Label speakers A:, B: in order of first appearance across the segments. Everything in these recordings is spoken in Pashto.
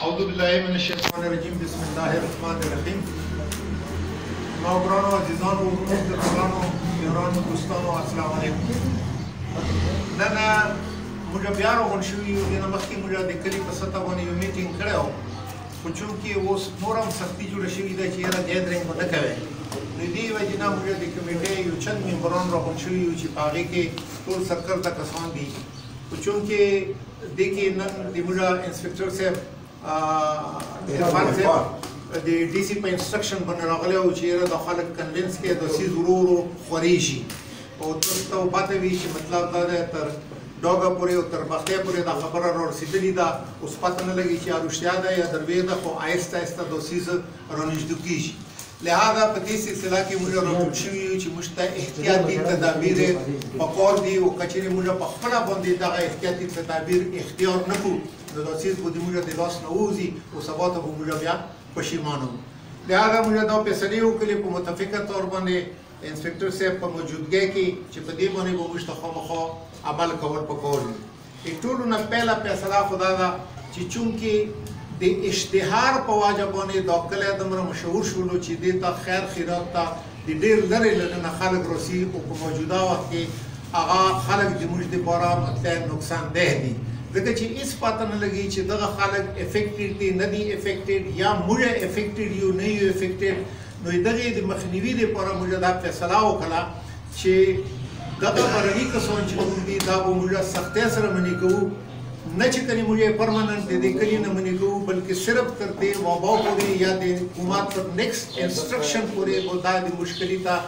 A: اعوذ بالله من الشیطان الرجیم بسم الله الرحمن الرحیم نوګرانو عزیزانو مشترکانو یارانو دوستانو السلام علیکم نن موږ بیا راغون شو یو دینه مخکې موږ د کلی په سطح باندې یو میټینګ کړو خو چونکی اوس نور هم سختی جوړه شوې ده چې یاره ګیدرینګ به نه کوي نو دې وجې نه موږ د کمیټې یو چند ممبران راغون شوي یو چې په هغې کې ټول سرکل ته کسان دي خو چونکې دې کې نن د موږ انسپکټر صاحب عرفان صاحب د ډي سي په انسټرکشن باندې راغلی او چې یاره دا خلک کنوینس کې د سیز ورو ورو خورې شي او تاسو ته پته وي چې مطلب دا دی تر ډوګه پورې او تر بختې پورې دا خبره رارسېدلې ده اوس پته نه لګي چې رښتیا ده یا دروغ ده خو آهسته آهسته دا سیز رانږدې کېږي لهذا په دې سلسله کې موږ راټول شوي یو چې موږ ته احتیاطي تدابیر په کار دي او که چېرې موږ په خپله باندې دغه احتیاطي تدابیر اختیار نه کړو نو دا څیز به د موږ د لاس نه ووځي او سبا ته به موږ بیا پښیمانه وو لهذا موږ دا فیصلې وکړې په متفقه طور باندې انسپکټر صاحب په موجودګۍ کې چې په دې باندې به موږ ته خامخا عمل کول پکار دي د ټولو نه پهله فیصله خو دا ده چې چونکې د اشتهار په واجه باندې دا کلی دومره مشهور شولو چې دې ته خیر خیرات ته د ډېر لرې له نه خلک راسي او په موجوده وخت کې هغه خلک زموږ دپاره مطلع نقصان ده دي ځکه چې هیڅ پته نه لګي چې دغه خلک افیکټډ دي نه دي افیکټډ یا موږ افیکټډ یو نه یو افیکټډ نو دغې د مخنیوي دپاره موږ دا فیصله وکړه چی دغه برنی کسان چی موږ دی دا به موږ سختی سره منی کوو نه چی کنی موږ پرمننت دی دی کلی نه منی کوو بلکی صرف تر دی وابا پوری یا دی حکومت تر نیکست انسټرکشن پوری به دا دی موږ کلی ته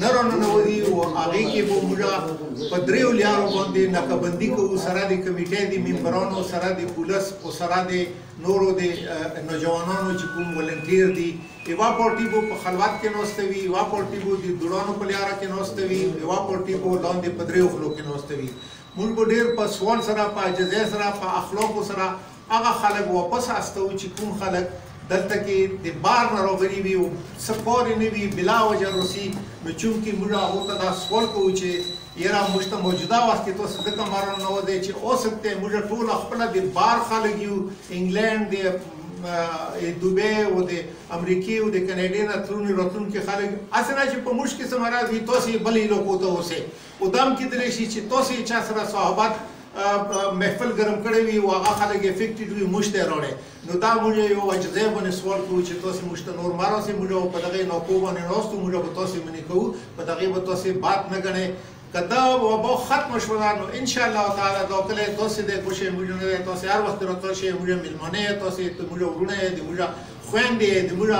A: نه راننوځی او هغی کی به موږ په دریو لیارو باندی نکه بندی کوو سره دی کمیټی دی ممبرانو سره دی اولس او سره دی نورو دی نوجوانانو چی کوم ولنټیر دی یوه پارټي به په خلوت کې ناسته وي، یوه پارټي به د دوړانو په لیاره کې ناسته وي، یوه پارټي به لاندې په دریو خلو کې ناسته وي. موږ به ډېر په سوال سره، په عاجزۍ سره، په اخلاقو سره هغه خلک واپس استوو چې کوم خلک دلته کې د بهر نه راغلي وي او څه کار یې نه وي، بلاوجه راسي، نو چونکې موږ هغو ته دا سوال کوو چې یرا موږ ته موجوده وخت کې تاسو ځکه مرن نه ودی چې اوسب ته موږ ټول خپل د بار خلک یو انګلند دی دوبه او د امریکې او د کاناډې نه تلوني راتلونکي خلک اسنه چې په موږ کې څه مراد وي تاسو بلې لوکو ته اوسئ او دام کې درې شي چې تاسو چا سره صحبت محفل ګرم کړی وي او هغه خلک افیکټډ وي موږ ته راړي نو دا موږ یو عاجزۍ باندې سوال کوو چې تاسې موږ ته نور مه راسئ موږ به په دغې ناکو باندې ناست یو موږ به تاسې منې کوو په دغې به تاسې بات نه ګڼئ که دا وبا ختمه شوله نو انشاءالله تعالی دا کلی تاسې دی کوشئ موږ نه دی تاسې هر وخت راتلل شئ موږ میلمانه یې تاسې موږ وروڼه یې د موږ خویندې یې د موږ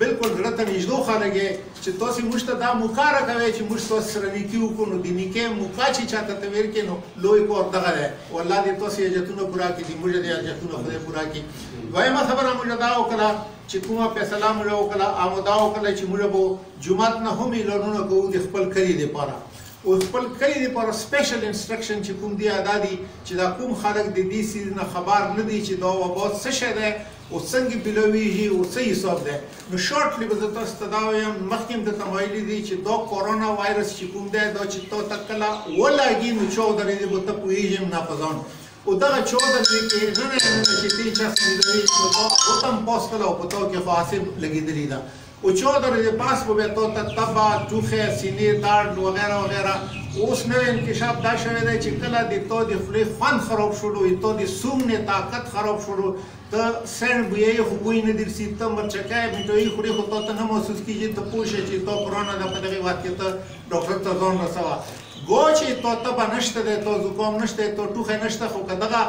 A: بلکل زړه ته نژدو خلګ یې چي تاسي موږ ته دا موکه راکوی چي موږ ستاسي سره نیکي وکړو نو د نیکۍ موکه چي چاته ته ورکي نو لوی کار دغه دی والله دي تاسي حاجتونه پوره کړي دي موږ دي حاجتونه خدای پوره کړي دویمه خبره موږ دا وکړه چي کومه فیصله موږ وکړه هغه دا وکړه چي موږ به جمعت نه هم اعلانونه کوو د خپل کلي لپاره او خپل کلي لپاره سپیشل انسټرکشن چې کوم دی ادا دي چې دا کوم خلک د دې سیز نه خبر نه دي چې دا وبا څه شی دی او څنګه بيلويژي او څه حساب ده نو شارټلي به زه تاسو ته دا ويم مخکې هم درته ويلي دي چې دا کورونا وايرس چې کوم ده دا چې تا ته کله ولاګي نو چا درې به ته پوهيږي نه په ځان او دغه چا درې کې نه نه نه چې تی چا سمې درې په تا غوتم پاس کړه او په تا کې خو حاصل لګېدلې ده اوچا در لباس به به تا ته تبه، ټوخی، سینې دړد وغیره وغیره اوس نوی انکشاف دا شوی دی چې کله دې تا دې خولې خوند خراب شولو ای تا دې سونګنې طاقت خراب شولو ته سینټ بویی خو بوی نه درسي ته مرچکی میټایی خورې خو تا ته نه محسوس کیږي ته پوه شه چې تا کرونا ده په دغې وخت کې ته ډاکټر ته ځان رسوه ګوا چې تا تبه نشته دی تا زکام نشته دی تا ټوخی نشته خو که دغه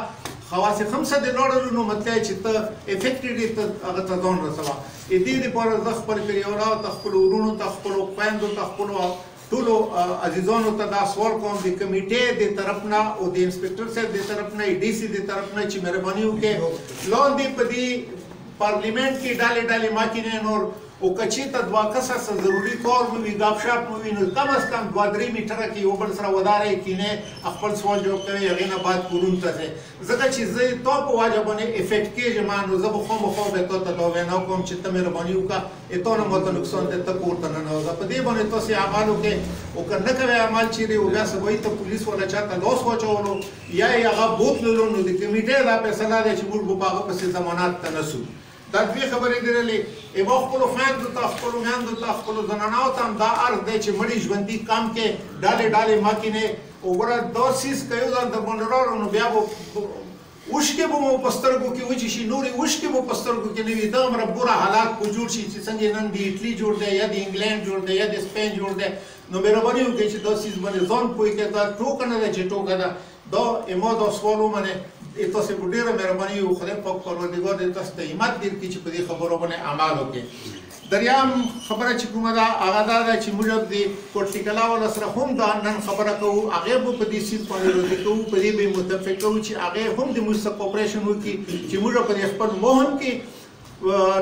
A: خواص خمسه دې لاړلو نو مطلع چې ته افیکټډ یې ته هغه ته ځان رسوه. د دې لپاره زه خپل پریوالو ته، خپلو وروڼو ته، خپلو خویندو ته، خپلو ټولو عزیزانو ته دا سوال کوم د کمیټې د طرف نه او د انسپکټر صاحب د طرف نه، ډي سي د طرف نه چې مهرباني وکړي لاندې په دې پارلیمنټ کې ډلې ډلې مه کینئ نور او که چېرته دوه کسه څه ضروري کار مو وي، ګپ شپ مو وي نو کم از کم دوه درې میټره کې یو بل سره ودارئ، کینئ، خپل سوال جواب کوئ، هغې نه بعد کورونو ته ځئ. ځکه چی زه تا په وجه باندی افیکټ کیژم نو زه به خامخا به تا ته دا وینا کوم چی ته مهربانی وکړه اتا نه ماته نقصان دی ته کور ته ننوځه په دی باندی تاسی عمل وکړی او که نه کوی عمل چیری او بیا سبایی ته پولیس والا چاته لاس واچولو یا یې هغه بوتللو نو د کمیټی دا فیصله ده چی موږ به په هغه پسی ضمانت ته نسو. دا دوې خبرې دې رلې ابو خپلو خویندو ته خپلو میندو ته خپلو زناناو ته هم دا عرض دی چې مړي ژوندي کم کړئ ډالې ډالې مه کینئ اوګوره دا څیز که یو ځل در باندې راغلو نو بیا به اوښکې به مو په سترګو کې وچې شي نورې اوښکې به په سترګو کې نه وي دا همره بوره حالات به جوړ شي چې څنګه نن د اټلي جوړ دی یا د انګلینډ جوړ دی یا د سپین جوړ دی نو مهرباني وکړئ چې دا څیز باندې ځان پوه کړئ دا ټوکه نه ده چې ټوکه ده د اما دا سوال ومنه ای تاسو په ډیره مهرباني او خدای پاک پروردګار دې تاسو ته همت ډیر کړي چې په دې خبرو باندې عمل وکړي دریم خبره چې کومه ده هغه دا ده چې موږ د کوټلی کلا ول سره هم دا نن خبره کوو هغه به په دې سیند باندې روزي کوو په دې به متفق کوو چې هغه هم د موږ سره کوپریشن وکړي چې موږ په خپل مهم کې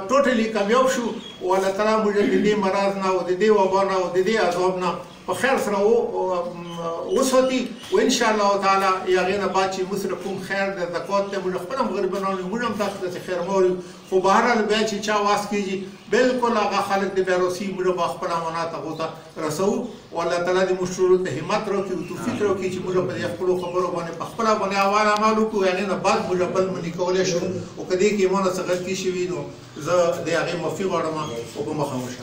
A: ټوټلي کامیاب شو او الله تعالی موږ د دې مرض نه او د دې وبا نه او د دې عذاب نه په خیر سره وساتي او ان شاء الله تعالی هغه نه بعد چې موږ سره کوم خیر د زکات ته موږ خپل هم غریبانو یو موږ هم تاسو ته خیر موري خو بهر حال بیا چې چا واس کیږي بالکل هغه خلک د بیروسی موږ با خپل امانات هغه ته رسوو او الله تعالی دې موږ ټولو ته همت راکړي او توفیق راکړي چې موږ په دې خپلو خبرو باندې په خپله باندې اوار عمل وکړو هغې نه بعد موږ بل مني کولی شو او که دې کې مونه څه غلطي شوي نو زه د هغې معافي غواړم او په مخه مو شه